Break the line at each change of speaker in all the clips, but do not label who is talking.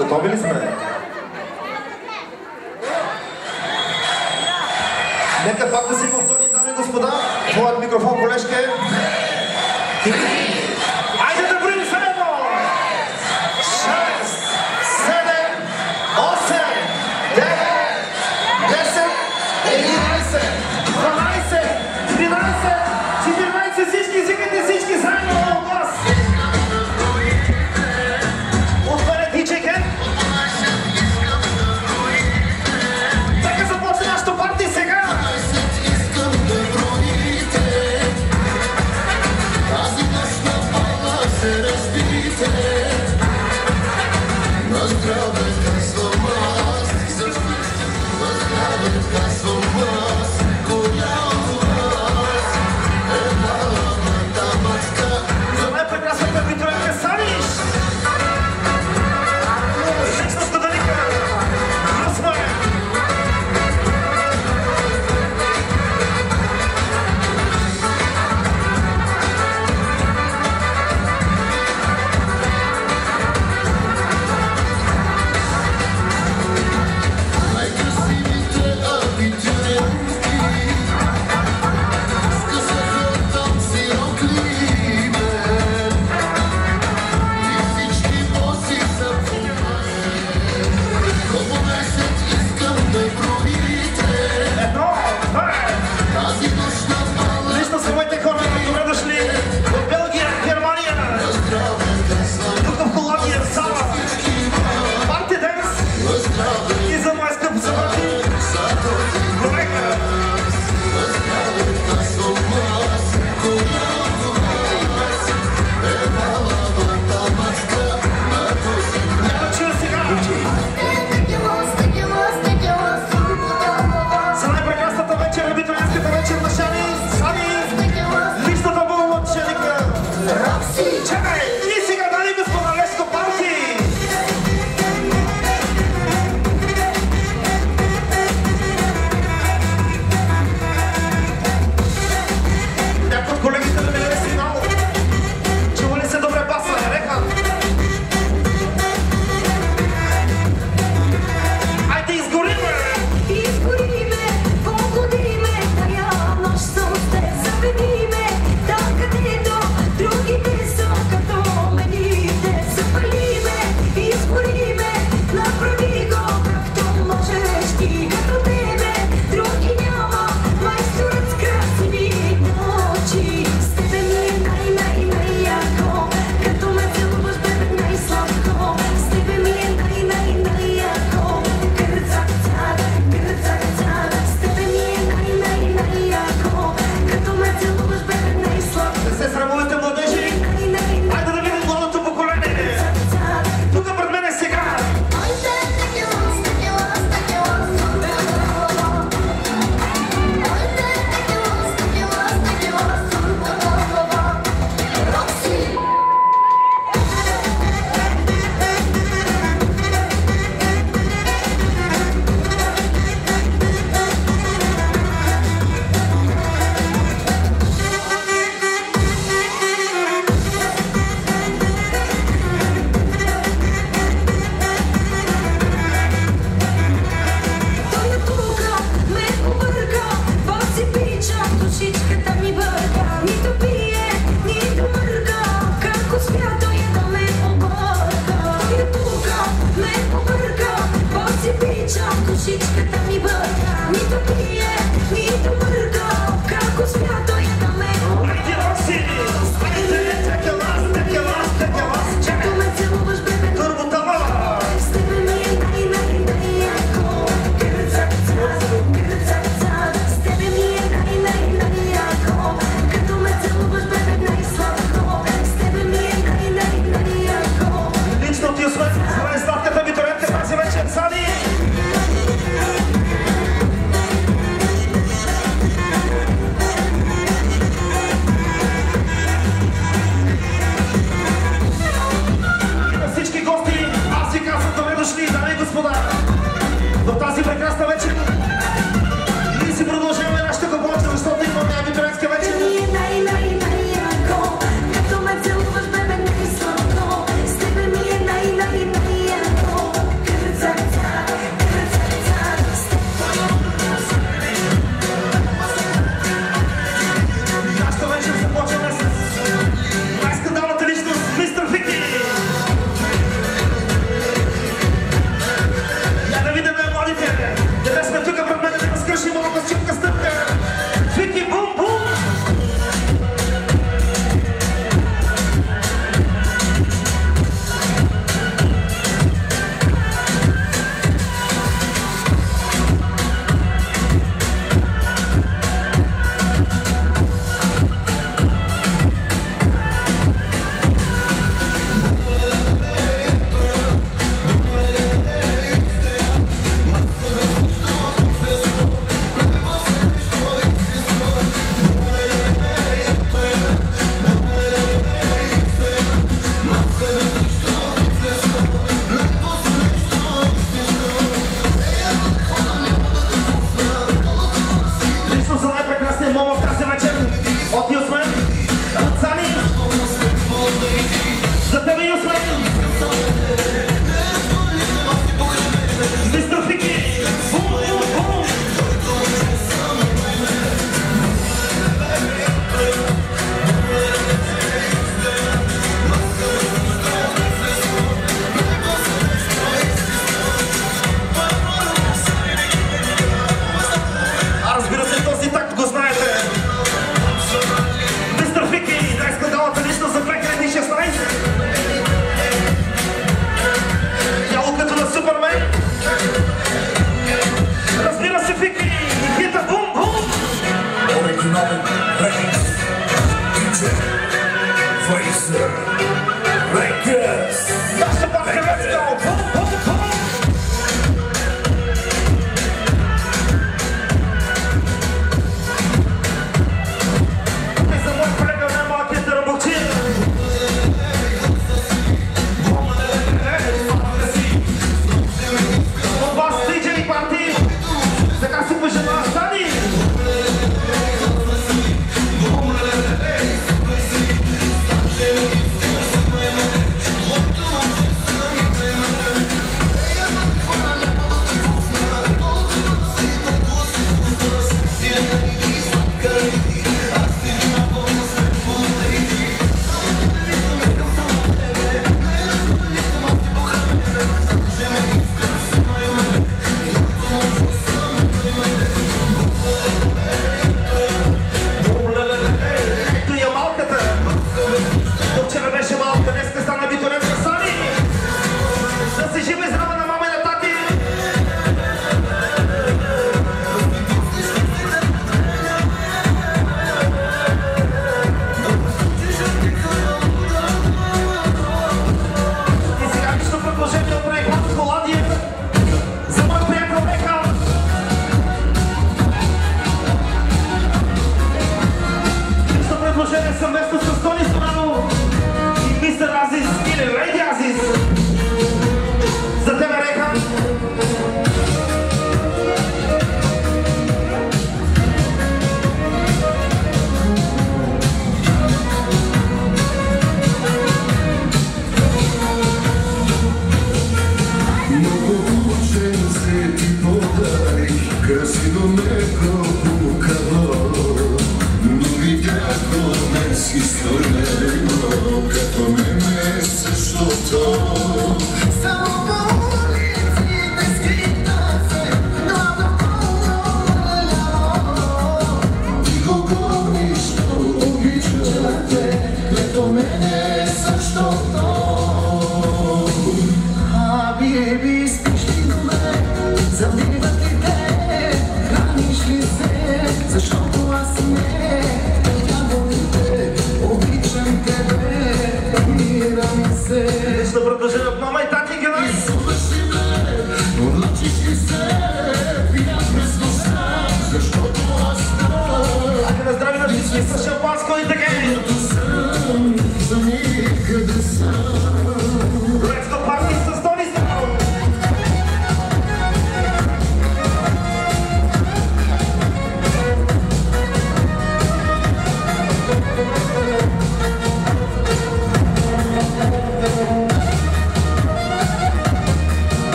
Готови ли сме? Нека пак да си повторим, дами и господа. Твоят микрофон, колежке. Айде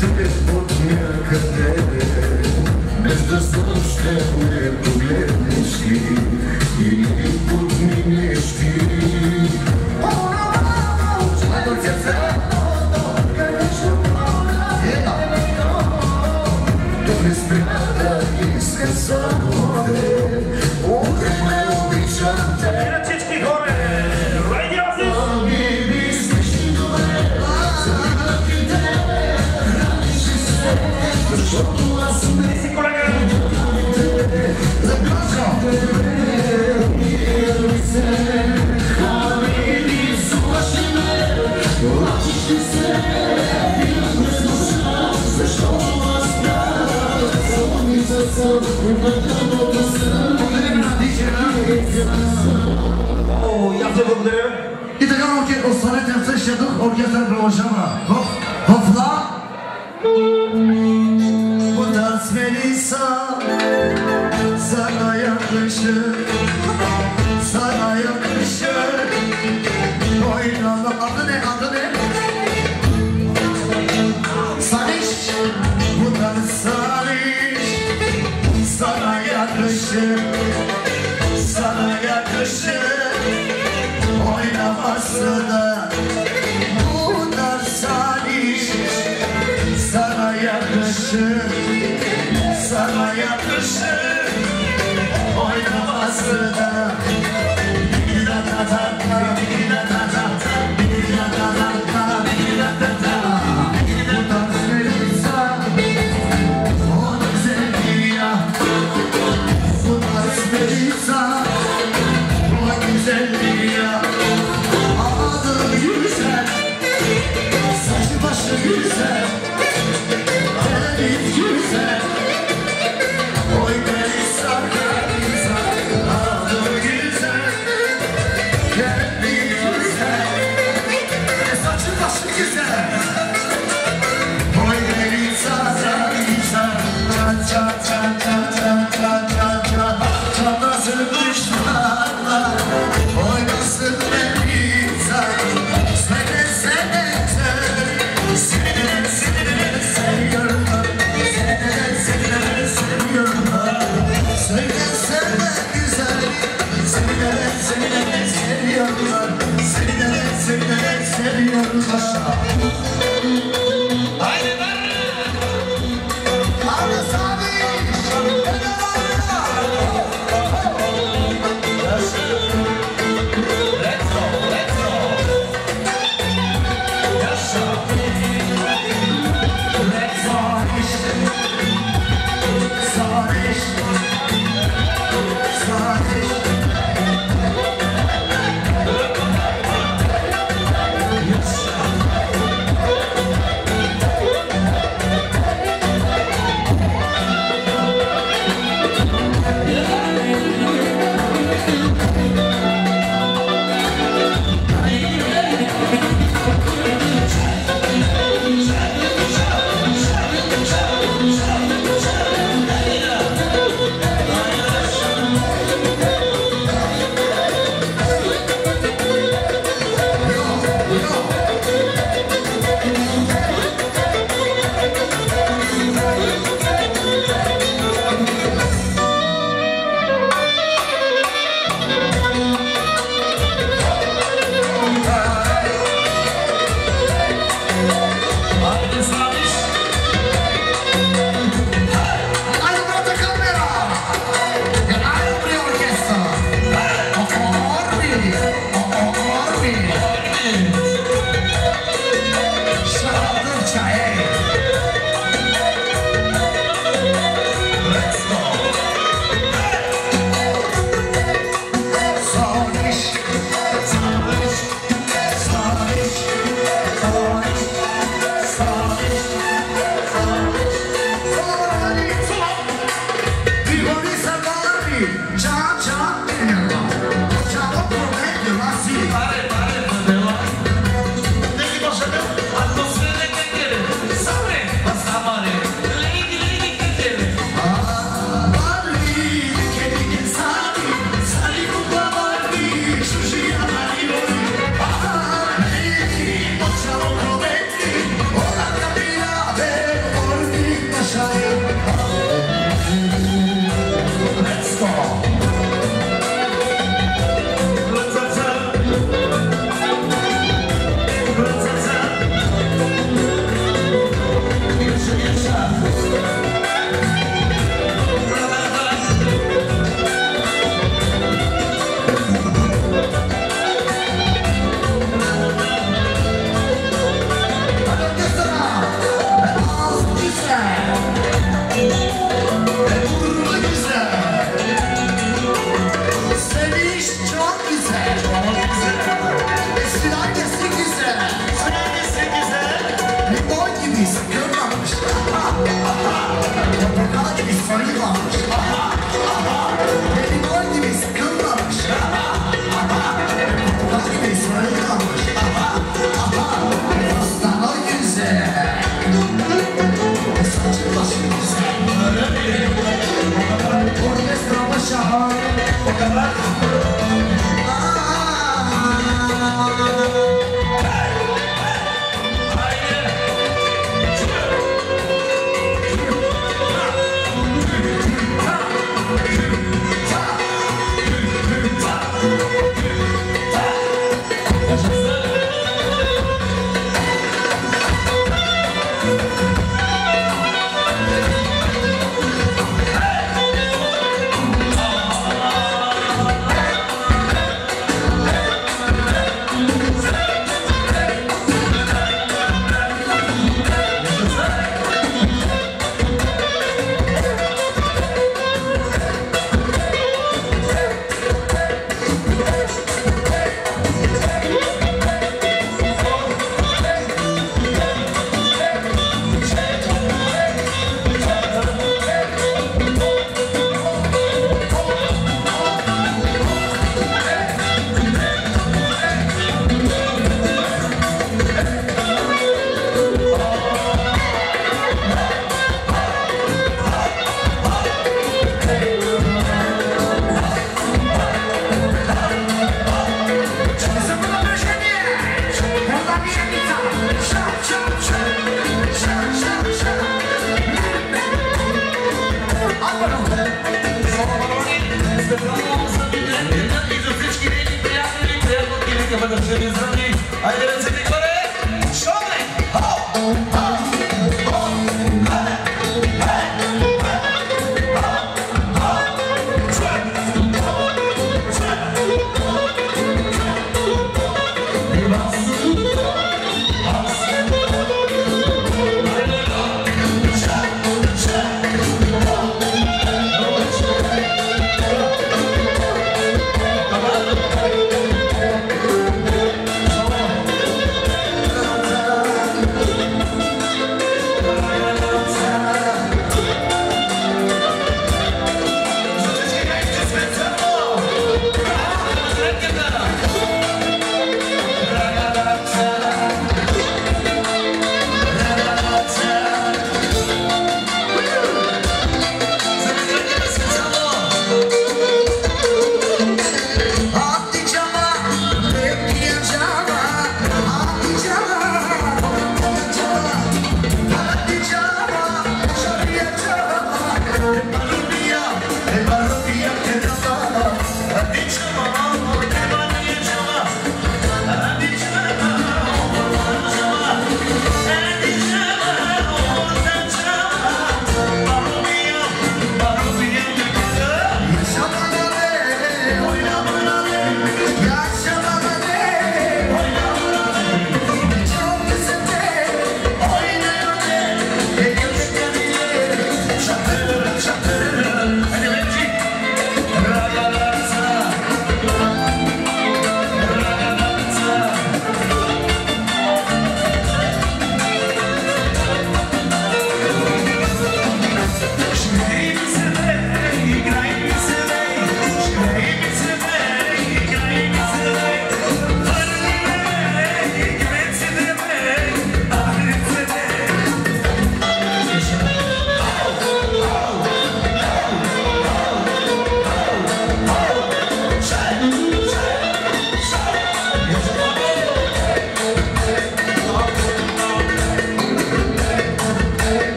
тъпеш под някъде Без да съм ще ме погледнеш ли? Или Hazır bunları. İdegam
orkestra
sanat yapsa şadık orkestra branşama. Hop, hopla.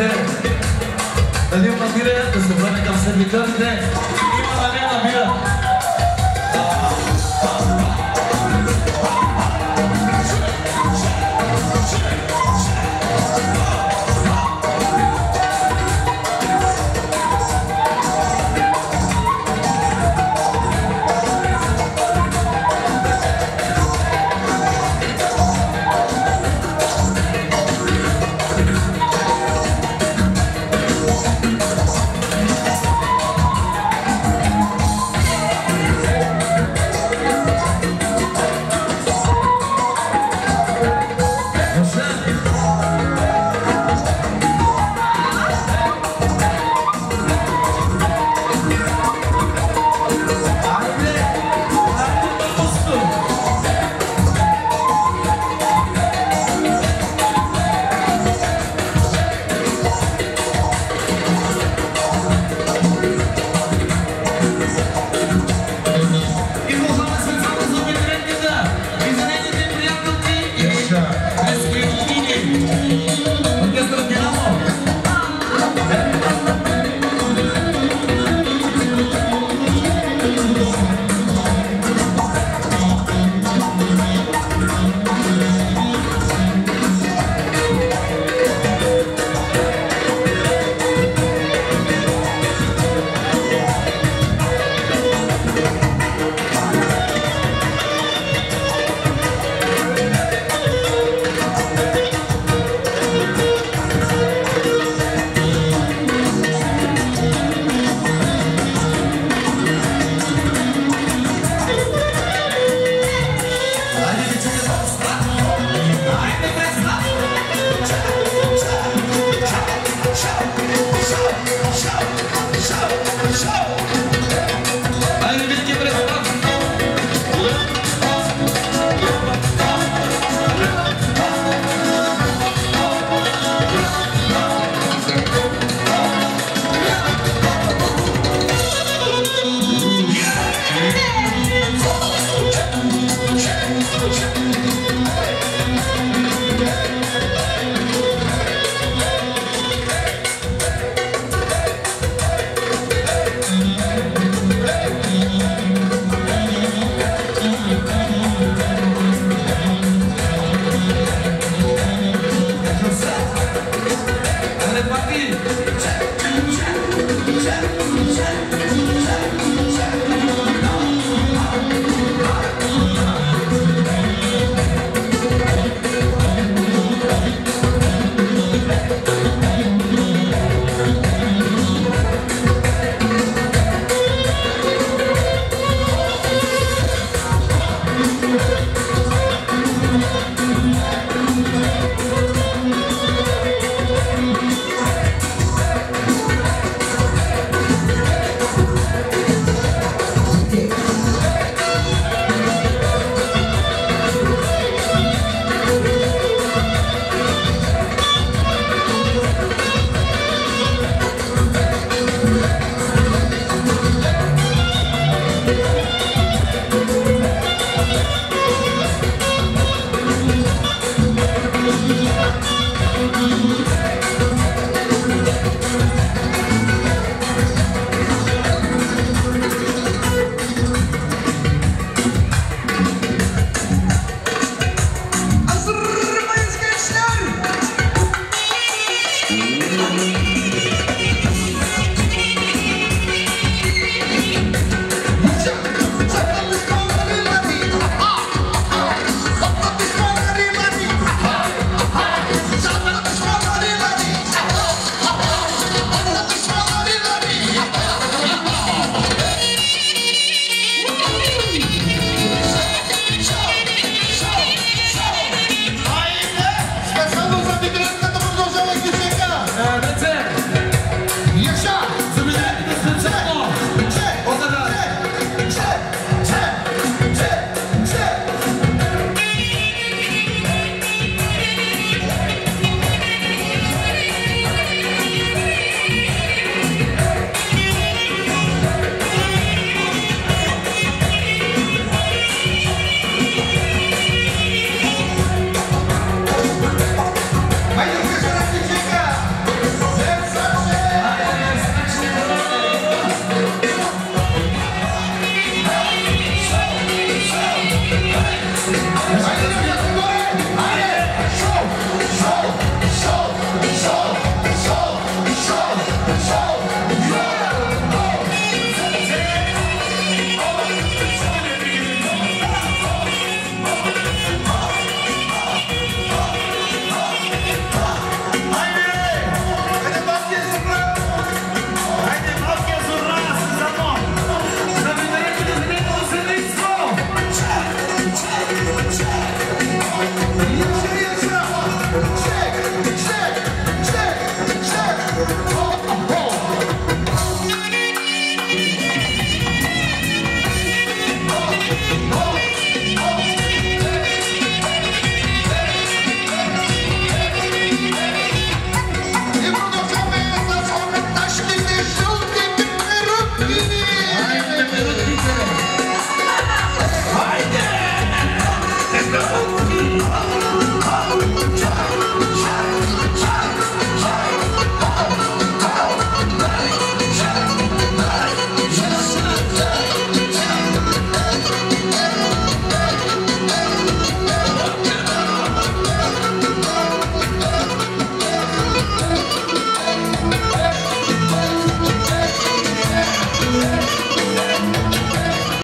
네.